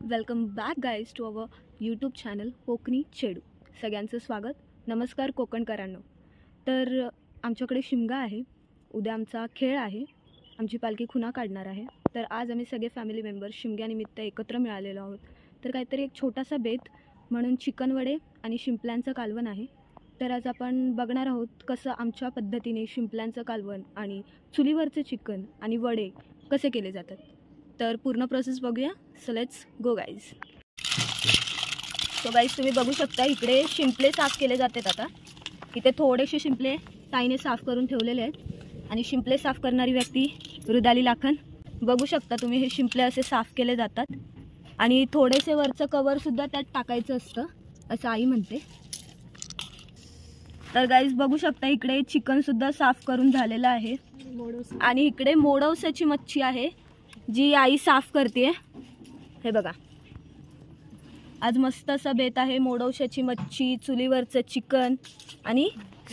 Welcome back guys to our YouTube channel Kokani Chedu. सगळ्यांचं स्वागत. नमस्कार कोकणकरांनो. तर आमच्याकडे शिमगा आहे. उद्या आमचा खेळ आहे. आमची पालखी खुणा काढणार आहे. तर आज आम्ही सगळे फॅमिली मेंबर शिमग्यानिमित्त एकत्र मिळालेलो आहोत. तर काहीतरी एक छोटासा बेत म्हणून चिकन वडे आणि शिंपल्यांचं कालवण आहे. तर आज आपण बघणार आहोत कसं आमच्या पद्धतीने शिंपल्यांचं कालवण आणि चुलीवरचं चिकन आणि वडे कसे केले जातात. तर पूर्ण प्रोसेस बघूया. So let's go guys so guys तुम्ही बघू शकता इकडे शिंपले साफ केले जातात आता. इथे थोडेसे शिंपले ताईने साफ करून ठेवलेले आहेत. आणि शिंपले साफ करणारी व्यक्ती रुदाली लाखन. बघू शकता तुम्ही हे शिंपले असे साफ केले जातात. आणि थोडेसे वरचं कवरसुद्धा त्यात टाकायचं असतं असं आई म्हणते. तर गाईज बघू शकता इकडे चिकनसुद्धा साफ करून झालेलं आहे. आणि इकडे मोडवसाची मच्छी आहे. जी आई साफ करते हे बघा. आज मस्त असं बेत आहे मोडवशाची मच्छी चुलीवरचं चिकन आणि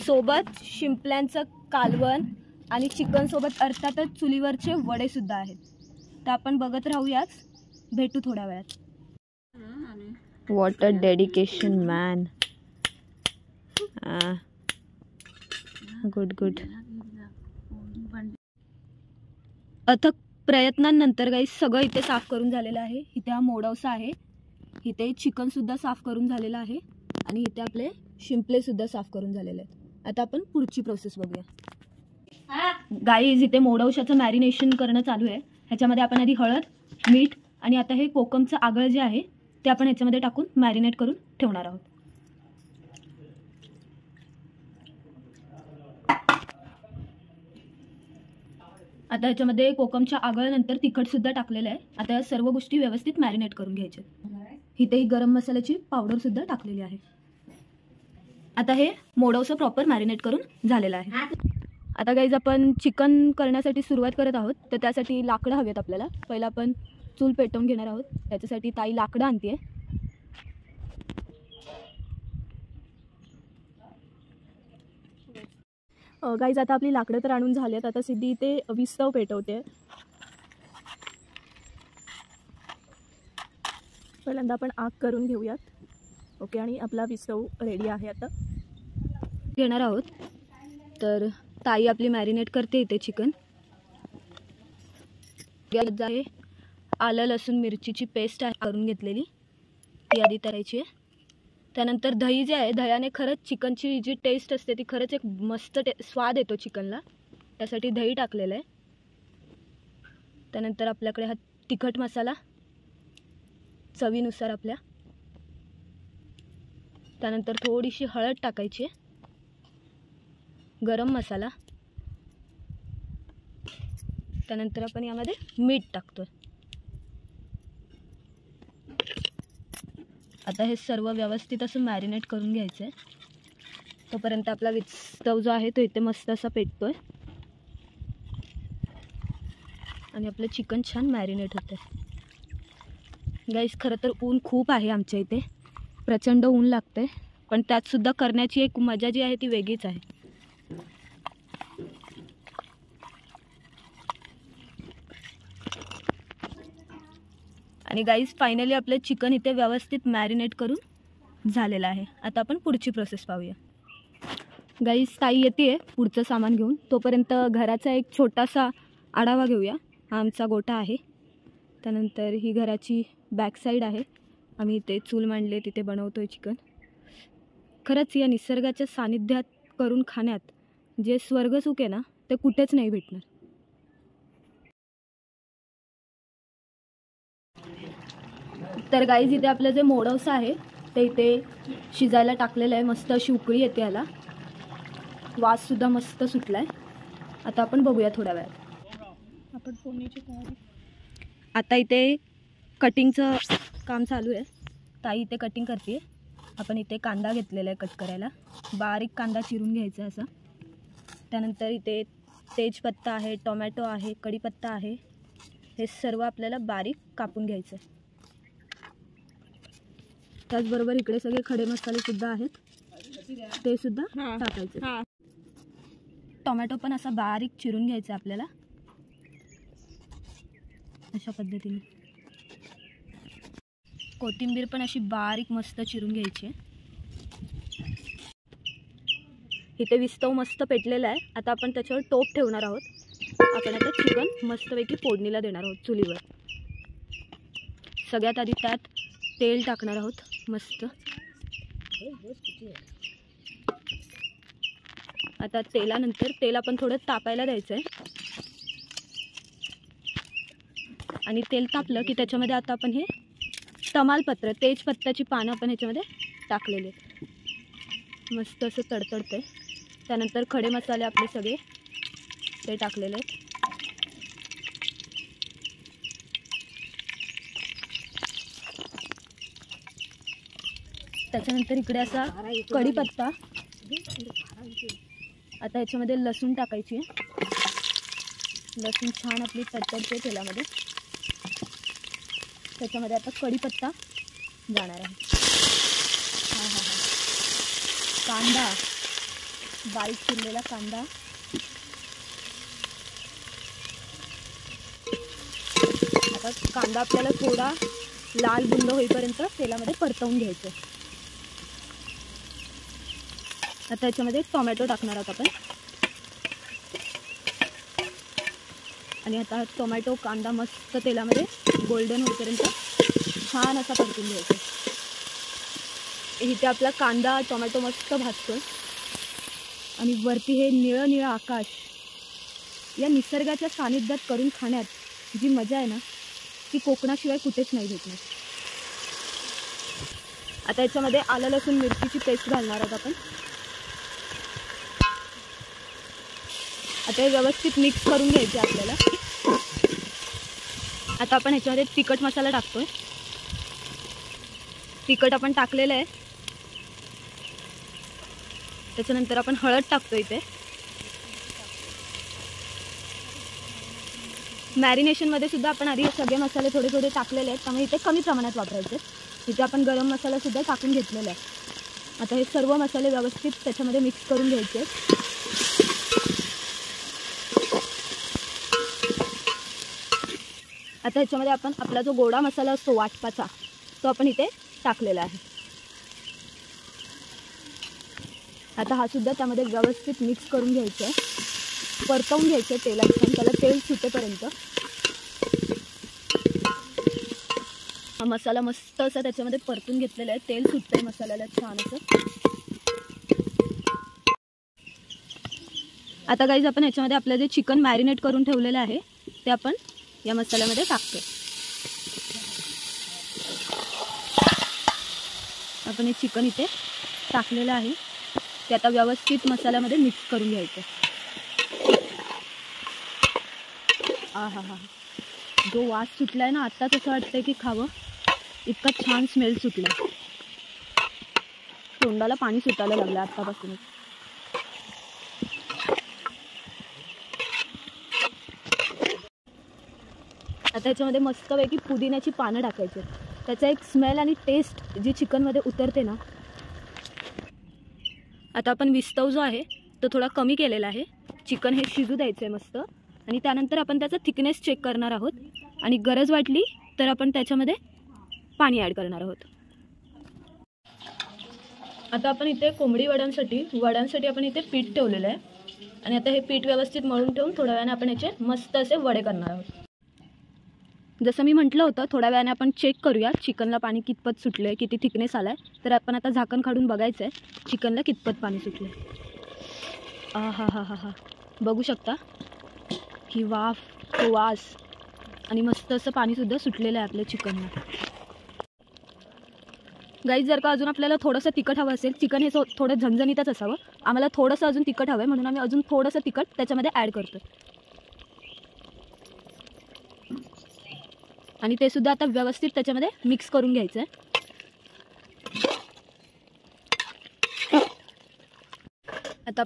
सोबत शिंपल्यांचं कालवण आणि चिकनसोबत अर्थातच चुलीवरचे वडे सुद्धा आहेत. तर आपण बघत राहूयाच भेटू थोड्या वेळात. What a dedication man good good अथक प्रयत्नांनंतर काही सगळं इथे साफ करून झालेलं आहे. इथे हा मोडवसा आहे. इथे चिकनसुद्धा साफ करून झालेलं आहे. आणि इथे आपले शिंपलेसुद्धा साफ करून झालेले आहेत. आता आपण पुढची प्रोसेस बघूया. गाईज इथे मोडवशाचं मॅरिनेशन करणं चालू आहे. ह्याच्यामध्ये आपण आधी हळद मीठ आणि आता हे कोकमचं आगळ जे आहे ते आपण ह्याच्यामध्ये टाकून मॅरिनेट करून ठेवणार आहोत. आता याच्यामध्ये कोकमच्या आगळनंतर तिखटसुद्धा टाकलेलं आहे. आता या सर्व गोष्टी व्यवस्थित मॅरिनेट करून घ्यायच्या इथे ही गरम मसाल्याची पावडरसुद्धा टाकलेली आहे. आता हे मोडवसं प्रॉपर मॅरिनेट करून झालेलं आहे. आता गाईज आपण चिकन करण्यासाठी सुरुवात करत आहोत. तर त्यासाठी लाकडं हवेत आपल्याला. पहिलं आपण चूल पेटवून घेणार आहोत. त्याच्यासाठी ताई लाकडं आणते गाईज आता आपली लाकडं तर आणून झाली आता सिद्धी इथे विस्तव पेटवते. पहिल्यांदा आपण आग करून घेऊयात. ओके आणि आपला विस्तव रेडी आहे आता. घेणार आहोत. तर ताई आपली मॅरिनेट करते इथे चिकन आलं लसूण मिरचीची पेस्ट आहे करून घेतलेली. ती आधी करायची आहे. त्यानंतर दही जे आहे दह्याने खरंच चिकनची जी टेस्ट असते ती खरंच एक मस्त टे स्वाद येतो चिकनला. त्यासाठी दही टाकलेलं आहे. त्यानंतर आपल्याकडे हा तिखट मसाला चवीनुसार आपल्या. त्यानंतर थोडीशी हळद टाकायची गरम मसाला. त्यानंतर आपण यामध्ये मीठ टाकतो आता हे सर्व व्यवस्थित असं मॅरिनेट करून घ्यायचं आहे तोपर्यंत आपला विस्तव जो आहे तो इथे मस्त असा पेटतो आहे आणि आपलं चिकन छान मॅरिनेट होतं आहे गाईस खरं तर ऊन खूप आहे आमच्या इथे. प्रचंड ऊन लागतं आहे पण त्यातसुद्धा करण्याची एक मजा जी आहे ती वेगळीच आहे. आणि गाईज फायनली आपलं चिकन इथे व्यवस्थित मॅरिनेट करून झालेलं आहे. आता आपण पुढची प्रोसेस पाहूया. गाईज ताई येते पुढचं सामान घेऊन. तोपर्यंत घराचा एक छोटासा आढावा घेऊया. हा आमचा गोठा आहे. त्यानंतर ही घराची बॅक साईड आहे. आम्ही इथे चूल मांडले तिथे बनवतो आहे चिकन खरंच या निसर्गाच्या सानिध्यात करून खाण्यात जे स्वर्गसुख आहे ना ते कुठेच नाही भेटणार. तर गाईज इथे आपलं जे मोडवसं आहे ते इथे शिजायला टाकलेलं आहे. मस्त अशी उकळी येते याला. वाससुद्धा मस्त सुटला आहे आता आपण बघूया थोड्या वेळात. आपण फोडणीची तयारी. आता इथे कटिंगचं काम चालू आहे. ताई इथे कटिंग करते आपण इथे कांदा घेतलेला आहे कट करायला. बारीक कांदा चिरून घ्यायचा असा. त्यानंतर इथे तेजपत्ता आहे टोमॅटो आहे कढीपत्ता आहे. हे सर्व आपल्याला बारीक कापून घ्यायचं आहे. त्याचबरोबर इकडे सगळे खडे मसाले सुद्धा आहेत. ते सुद्धा टाकायचे. टोमॅटो पण असा बारीक चिरून घ्यायचा आपल्याला. अशा पद्धतीने. कोथिंबीर पण अशी बारीक मस्त चिरून घ्यायची इथे विस्तव मस्त पेटलेला आहे. आता आपण त्याच्यावर टोप ठेवणार आहोत. आपण आता चिकन मस्तपैकी फोडणीला देणार आहोत चुलीवर. सगळ्यात आधी त्यात तेल टाकणार आहोत मस्त. आता तेलानंतर तेल आपण थोडं तापायला द्यायचं आहे आणि तेल तापलं की त्याच्यामध्ये आता आपण हे तमालपत्र तेजपत्त्याची पानं आपण ह्याच्यामध्ये टाकलेले आहेत. मस्त असं तडतडतं आहे त्यानंतर खडे मसाले आपले सगळे ते टाकलेले आहेत. त्याच्यानंतर इकडे असा कढीपत्ता. आता याच्यामध्ये लसूण टाकायची. लसूण छान आपली तडतडते तेलामध्ये. त्याच्यामध्ये आता कढीपत्ता जाणार आहे. हां हां हां कांदा. बारीक चिरलेला कांदा. आता कांदा आपल्याला थोडा लाल बुंद होईपर्यंत तेलामध्ये परतवून घ्यायचं आहे. आता याच्यामध्ये टोमॅटो टाकणार आहोत आपण. आणि आता टोमॅटो कांदा मस्त तेलामध्ये गोल्डन होईपर्यंत छान असा परतून घ्यायचा. इथे आपला कांदा टोमॅटो मस्त भाजतो आणि वरती हे निळं निळं आकाश या निसर्गाच्या सानिध्यात करून खाण्यात जी मजा आहे ना ती कोकणाशिवाय कुठेच नाही भेटणार. आता याच्यामध्ये आलं लसूण मिरचीची पेस्ट घालणार आहोत आपण. आता हे व्यवस्थित मिक्स करून घ्यायचे आपल्याला. आता आपण ह्याच्यामध्ये तिखट मसाला टाकतोय. तिखट आपण टाकलेलं आहे. त्याच्यानंतर आपण हळद टाकतो इथे. मॅरिनेशनमध्ये सुद्धा आपण आधी सगळे मसाले थोडे थोडे टाकलेले आहेत त्यामुळे इथे कमी प्रमाणात वापरायचे. इथे आपण गरम मसाला सुद्धा टाकून घेतलेला आहे. आता हे सर्व मसाले व्यवस्थित त्याच्यामध्ये मिक्स करून घ्यायचे आहेत. आता ह्याच्यामध्ये आपण आपला जो गोडा मसाला असतो वाटपाचा तो आपण इथे टाकलेला आहे. आता हा सुद्धा त्यामध्ये व्यवस्थित मिक्स करून घ्यायचा आहे परतवून घ्यायचं आहे तेलात छान त्याला तेल सुटेपर्यंत. हा मसाला मस्त असा त्याच्यामध्ये परतून घेतलेला आहे. तेल सुटतंय मसाल्याला छान असं. आता गाईज आपण ह्याच्यामध्ये आपलं जे चिकन मॅरिनेट करून ठेवलेलं आहे ते आपण या मसाल्यामध्ये टाकते. आपण हे चिकन इथे टाकलेलं आहे. ते आता व्यवस्थित मसाल्यामध्ये मिक्स करून घ्यायचं. आ हा हा जो वास सुटलाय ना आत्ताच असं वाटतंय की खावं. इतका छान स्मेल सुटला. तोंडाला पाणी सुटायला लागलं आत्तापासूनच. आता याच्यामध्ये मस्तपैकी पुदिन्याची पानं टाकायची त्याचा एक स्मेल आणि टेस्ट जी चिकनमध्ये उतरते ना. आता आपण विस्तव जो आहे तो थोडा कमी केलेला आहे. चिकन हे शिजू द्यायचं आहे मस्त. आणि त्यानंतर आपण त्याचा थिकनेस चेक करणार आहोत. आणि गरज वाटली तर आपण त्याच्यामध्ये पाणी ॲड करणार आहोत. आता आपण इथे कोंबडी वड्यांसाठी वड्यांसाठी आपण इथे पीठ ठेवलेलं आहे. आणि आता हे पीठ व्यवस्थित मळून ठेवून थोड्या वेळाने आपण याचे मस्त असे वडे करणार आहोत. जसं मी म्हटलं होतं थोड्या वेळाने आपण चेक करूया चिकनला पाणी कितपत सुटलं आहे किती थिकनेस आला आहे तर आपण आता झाकण काढून बघायचं आहे चिकनला कितपत पाणी सुटलं आहे हा हा हा हा बघू शकता. ही वाफ तो वास. आणि मस्त असं पाणीसुद्धा सुटलेलं आहे आपल्या चिकनला. गाईज जर का अजून आपल्याला थोडंसं तिखट हवं असेल चिकन हे थोडं झणझणीतच असावं. आम्हाला थोडंसं अजून तिखट हवं आहे म्हणून आम्ही अजून थोडंसं तिखट त्याच्यामध्ये ॲड करतो आणि ते सुद्धा आता व्यवस्थित त्याच्यामध्ये मिक्स करून घ्यायचं आहे आता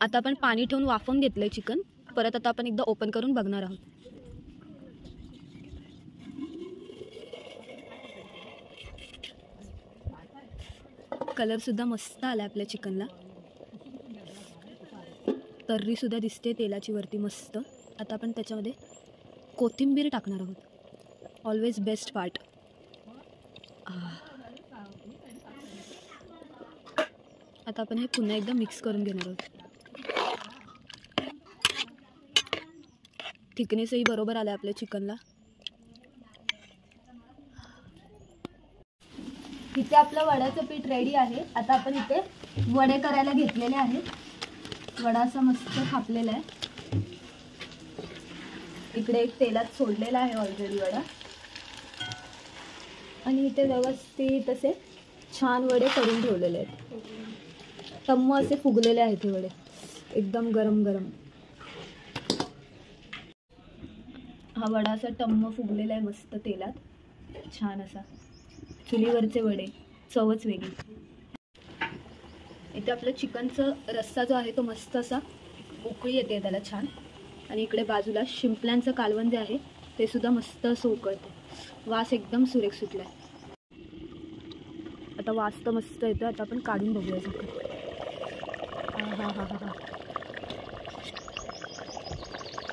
आता आपण पाणी ठेवून वाफवून घेतलं आहे चिकन परत आता आपण एकदा ओपन करून बघणार आहोत. कलरसुद्धा मस्त आला आपल्या चिकनला तर्रीसुद्धा दिसते तेलाची वरती मस्त. आता आपण त्याच्यामध्ये कोथिंबीर टाकणार आहोत. ऑलवेज बेस्ट पार्ट आता आपण हे पुन्हा एकदा मिक्स करून घेणार आहोत. थिकनेसही बरोबर आलं आपल्या चिकनला. इथे आपलं वड्याचं पीठ रेडी आहे. आता आपण इथे वडे करायला घेतलेले आहेत. वडा असा मस्त थापलेला आहे. इकडे एक तेलात सोडलेला आहे ऑलरेडी वडा. आणि इथे व्यवस्थित असे छान वडे करून ठेवलेले आहेत. टम्म असे फुगलेले आहेत हे वडे. एकदम गरम गरम. हा वडा असा टम्म फुगलेला आहे मस्त तेलात. छान असा. चुलीवरचे वडे. चवच वेगळी. इथे आपलं चिकनचं रस्सा जो आहे तो मस्त असा उकळी येते त्याला छान. आणि इकडे बाजूला शिंपल्यांचं कालवण जे आहे ते सुद्धा मस्त असं उकळते. वास एकदम सुरेख आहे आता वास तर मस्त येतो आता आपण काढून बघूया सगळं. हा हा हा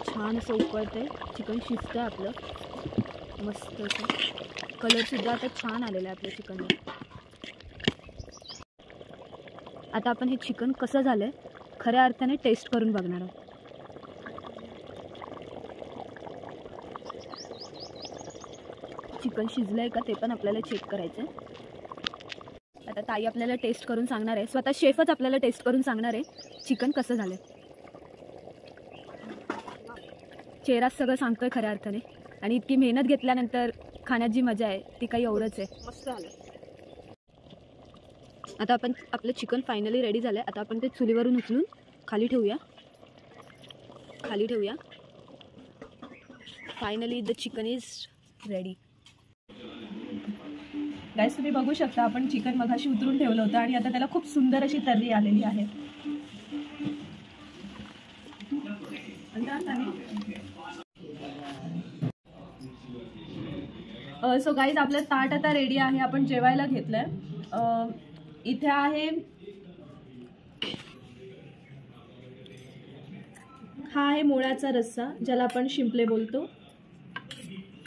छान असं उकळतंय चिकन शिजतंय आपलं. मस्त असं. कलरसुद्धा आता छान आलेला आहे आपल्या चिकनला आता आपण हे चिकन कसं झालं आहे खऱ्या अर्थाने टेस्ट करून बघणार आहोत. चिकन शिजलं आहे का ते पण आपल्याला चेक करायचं आहे आता ताई आपल्याला टेस्ट करून सांगणार आहे. स्वतः शेफच आपल्याला टेस्ट करून सांगणार आहे. चिकन कसं झालं चेहराच सगळं सांगतोय खऱ्या अर्थाने. आणि इतकी मेहनत घेतल्यानंतर खाण्यात जी मजा आहे ती काही एवढंच आहे. मस्त झालं. आता आपण आपलं चिकन फायनली रेडी झालं आहे आता आपण ते चुलीवरून उचलून खाली ठेवूया. खाली ठेवूया. Finally the chicken is ready guys तुम्ही बघू शकता आपण चिकन मघाशी उतरून ठेवलं होतं आणि आता त्याला खूप सुंदर अशी तर्री आलेली आहे. सो गाईज आपलं ताट आता रेडी आहे आपण जेवायला घेतलंय. आहे इथे आहे हा आहे मुळाचा रस्सा ज्याला आपण शिंपले बोलतो.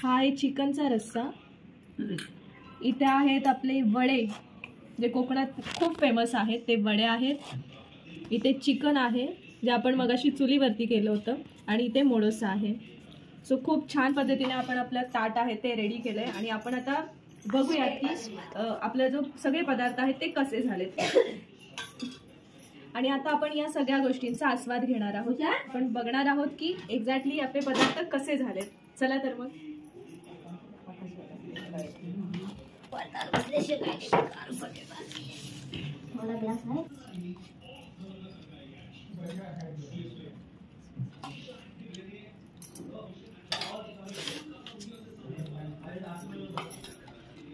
हा आहे चिकनचा रस्सा. इथे आहेत आपले वडे जे कोकणात खूप फेमस आहेत ते वडे आहेत. इथे चिकन आहे जे आपण मगाशी चुलीवरती केलं होतं आणि इथे मोडोसा आहे. सो खूप छान पद्धतीने आपण आपलं ताट आहे ते रेडी केलंय. आणि आपण आता बघूयात की आपले जो सगळे पदार्थ आहेत ते कसे झालेत. आणि आता आपण या सगळ्या गोष्टींचा आस्वाद घेणार आहोत. आपण बघणार आहोत की एक्झॅक्टली आपले पदार्थ कसे झालेत. चला तर मग.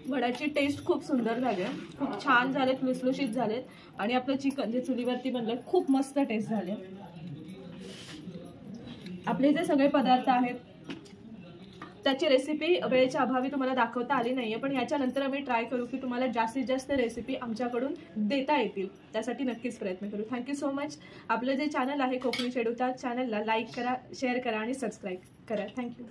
वड्याची टेस्ट खूप सुंदर झाली आहे. खूप छान झालेत लुसलुशीत झालेत. आणि आपलं चिकन जे चुलीवरती बनलं खूप मस्त टेस्ट झाले आपले जे सगळे पदार्थ आहेत. त्याची रेसिपी वेळेच्या अभावी तुम्हाला दाखवता आली नाहीये पण याच्यानंतर आम्ही ट्राय करू की तुम्हाला जास्तीत जास्त रेसिपी आमच्याकडून देता येतील. त्यासाठी नक्कीच प्रयत्न करू. थँक्यू सो मच आपलं जे चॅनल आहे कोकणी शेडूता त्या चॅनलला लाईक करा शेअर करा आणि सबस्क्राईब करा. थँक्यू